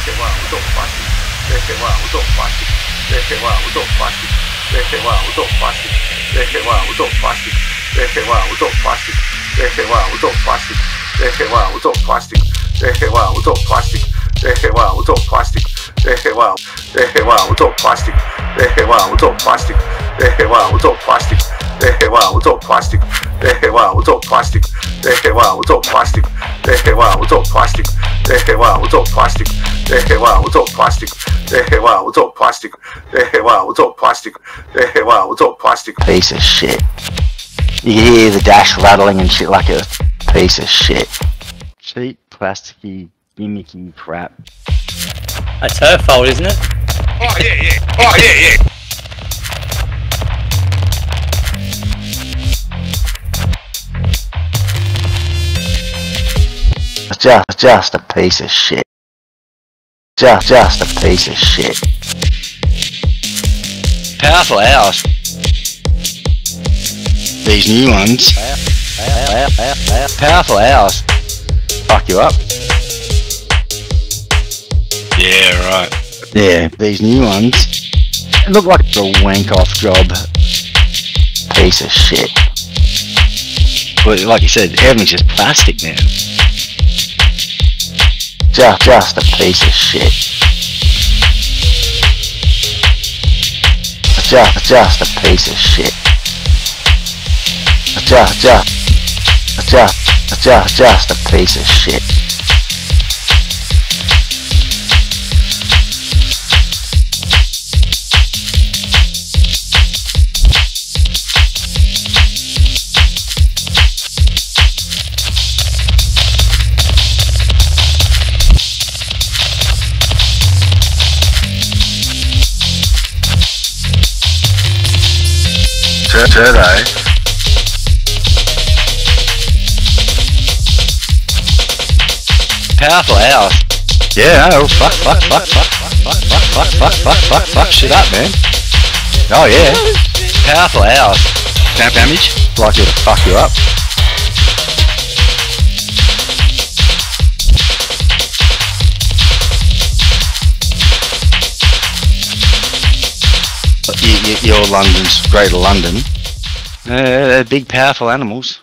este va autofácil, este va autofácil, este va autofácil, este va autofácil, este va autofácil, este va autofácil, este va autofácil, este va autofácil, este va autofácil, este va autofácil, este va, este va autofácil, este va autofácil, este va autofácil, este va autofácil, este va autofácil, este va autofácil, este va autofácil, este va autofácil, este va autofácil, fácil. Deje va, auto fácil. Deje va, auto fácil. Deje va, auto fácil. Deje va, auto fácil. Deje va, auto. Piece of shit. You can hear the dash rattling and shit like a piece of shit. Cheap, plasticky, gimmicky crap. That's her fault, isn't it? Oh yeah, yeah. Oh yeah, yeah. Just, just a piece of shit. Just, just a piece of shit. Powerful hours. These new ones. Powerful hours. Fuck you up. Yeah, right. Yeah, these new ones. Look like a wank off job. Piece of shit. But like you said, everything's just plastic now. Just, just a piece of shit. Just, just a piece of shit. Just, just, just, just, just a piece of shit. Jedi. Powerful hours. Yeah, oh fuck, fuck, fuck, fuck, fuck, fuck, fuck, fuck, fuck, fuck, fuck, shit up, man. Oh yeah. Powerful hours. Damn damage. Likely to fuck you up. Your London's Greater London. Uh, they're big, powerful animals.